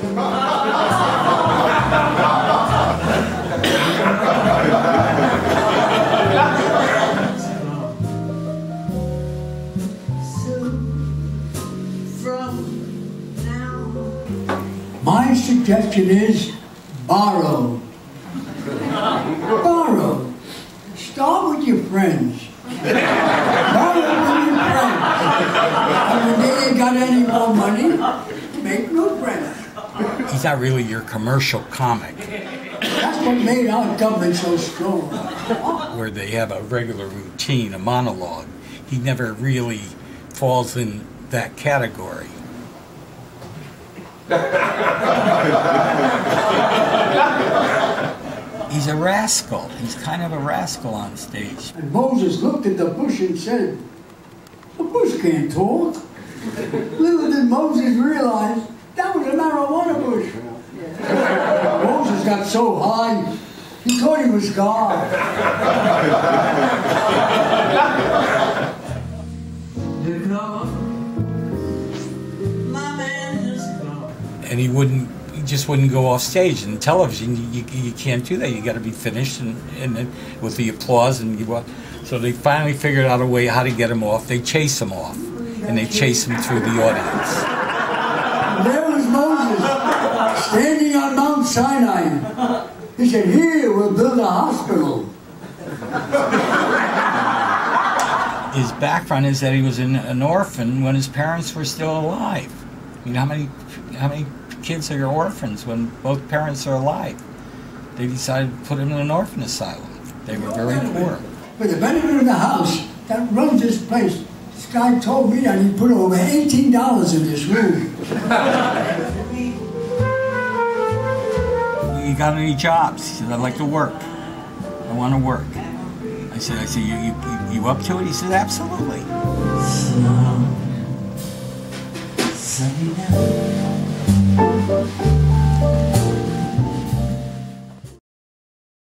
My suggestion is borrow. borrow. Start with your friends. borrow from your friends. And when they ain't got any more money, make friends. He's not really your commercial comic That's what made our government so strong. where they have a regular routine, a monologue. He never really falls in that category. He's a rascal. He's kind of a rascal on stage. And Moses looked at the bush and said, The bush can't talk. Little did Moses realize that was a marijuana bush. Moses got so high, he thought he was God. and he wouldn't he just wouldn't go off stage. In television you, you, you can't do that. You got to be finished and, and, then with the applause and you so they finally figured out a way how to get him off. They chase him off. And they chase him through the audience And there was Moses standing on Mount Sinai. He said, Here, we'll build a hospital. his background is that he was an, an orphan when his parents were still alive i mean how many how many kids are orphans when both parents are alive they decided to put him in an orphan asylum they were very poor For the benefit of the house that runs this place, this guy told me that he put over $18 in this room. you got any jobs? He said, I'd like to work. I want to work. I said, I said, you, you, you up to it? He said, absolutely. Sunny night.